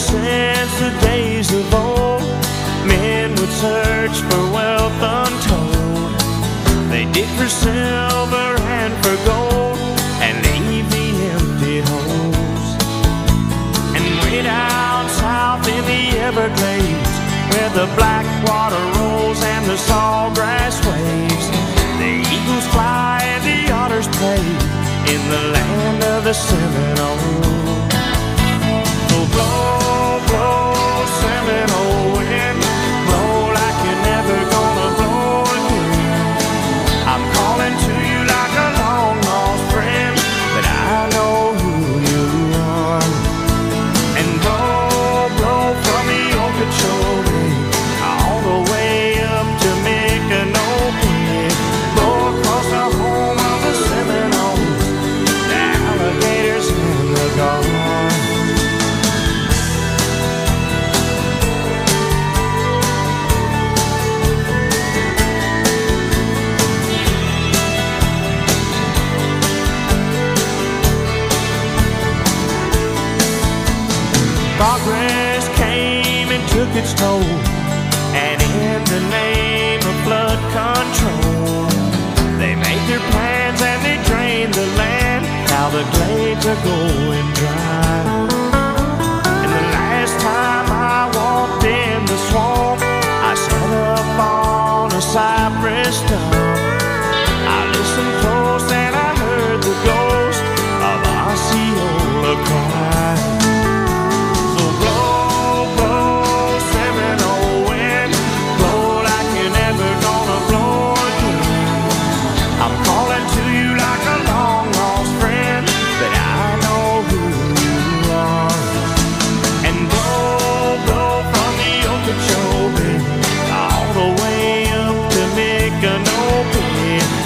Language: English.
since the days of old, men would search for wealth untold. They dig for silver and for gold and leave the empty holes. And way down south in the Everglades, where the black water rolls and the sawgrass waves, the eagles fly and the otters play in the land of the Seminole. Progress came and took its toll, and in the name of flood control, they made their plans and they drained the land. Now the glades are going Yeah.